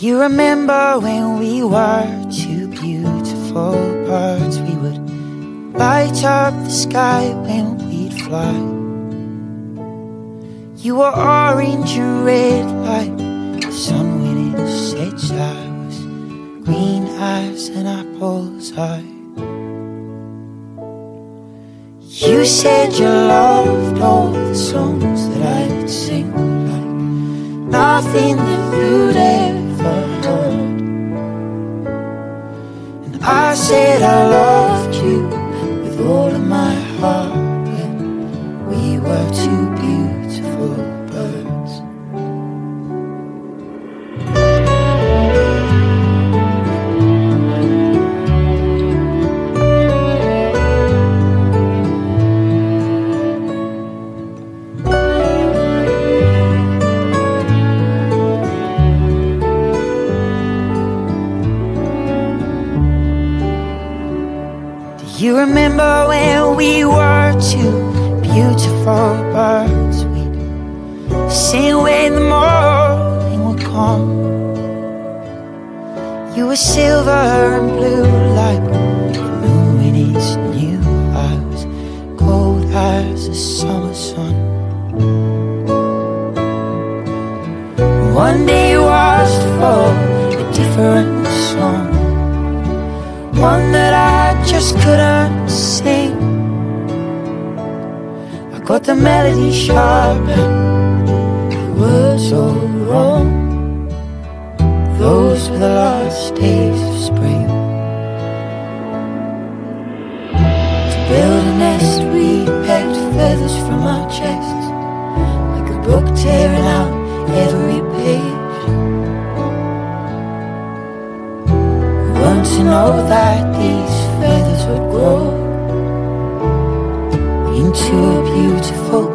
you remember when we were two beautiful birds? We would light up the sky when we'd fly. You were orange and red like the sun when it sets. I was green as an apple's eye. You said you loved all the songs that I'd sing like nothing that you'd ever I said I loved you with all beautiful birds? We'd sing when the morning would come. You were silver and blue like the moon when it's new. Was cold as the summer sun. One day was for a different song one that I just couldn't sing. Got the melody sharp and words all wrong. Those were the last days of spring. To build a nest, we pecked feathers from our chests, like a book tearing out every page. We Want to know that these feathers would grow into a beautiful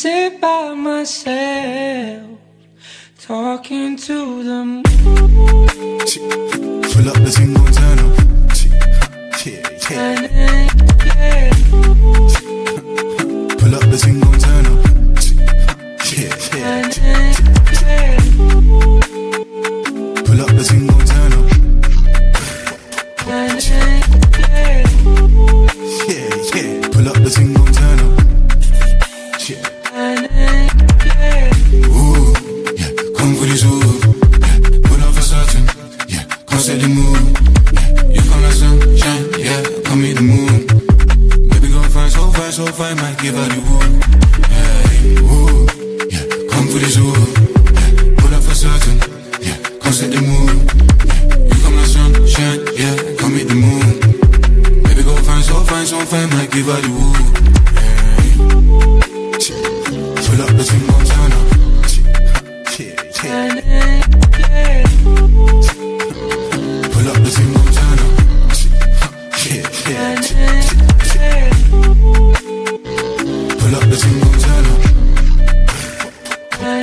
Sit by myself, talking to the moon. Pull up the single turn up. Yeah, yeah. Pull up the single turn up. So fine. Might give her the woo. Hey, ooh, yeah. Come for this ooh. Yeah. Pull up for certain. Yeah. Come set the mood. Yeah. You come like sunshine. Yeah. Come meet the moon. Baby, go fine, so fine, so fine. Might give her the woo.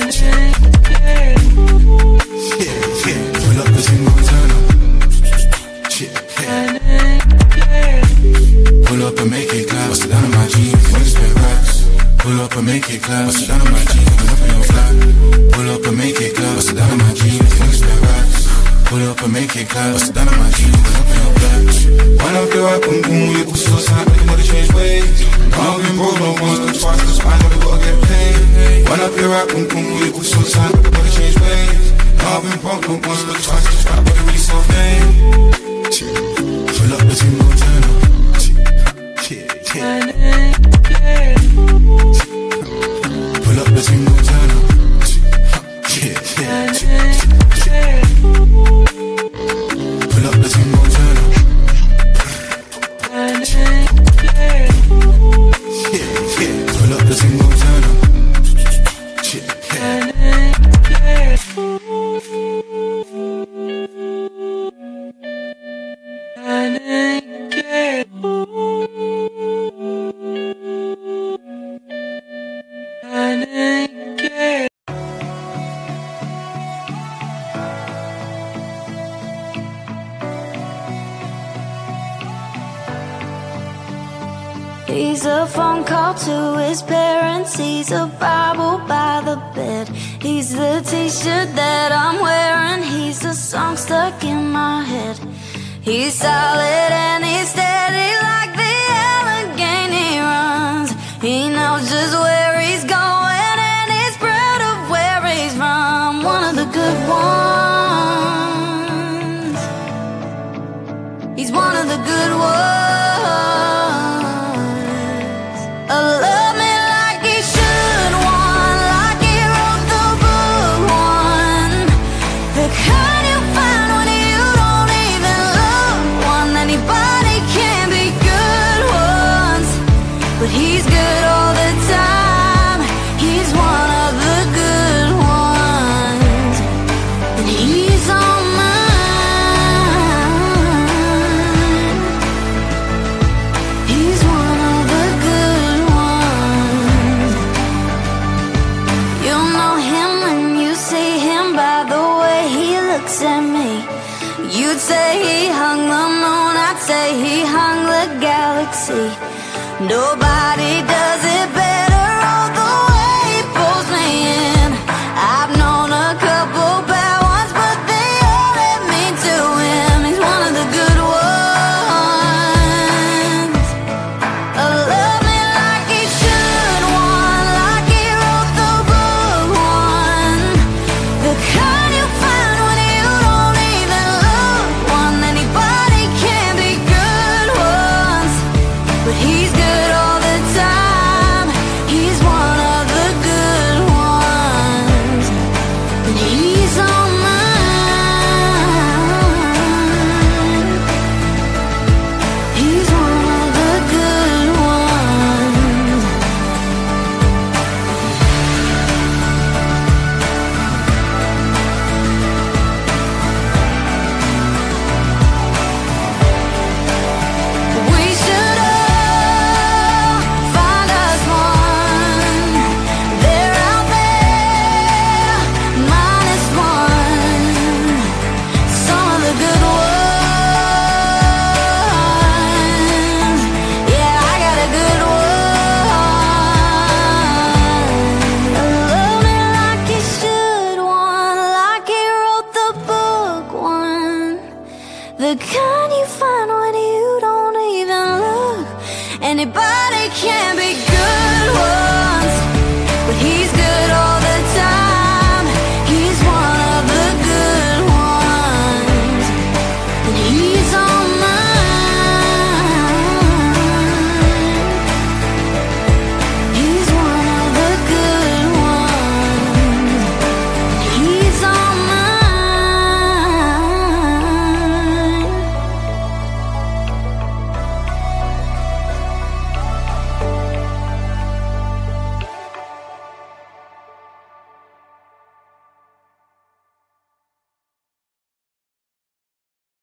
Yeah, yeah. Pull up and turn up shit yeah pull up and make it class on my G with the thing on turn up. Yeah, Pull up and make it I've been broke no once, cause twice the spine, but I gotta get paid. When I feel right, boom, boom, we equal so time, but it changed ways. I've been broke no once, cause twice the spine, but it really self-made. phone call to his parents. He's a Bible by the bed. He's the t-shirt that I'm wearing. He's the song stuck in my head. He's solid and he's steady like the Allegheny runs. He knows just where see. Nobody does.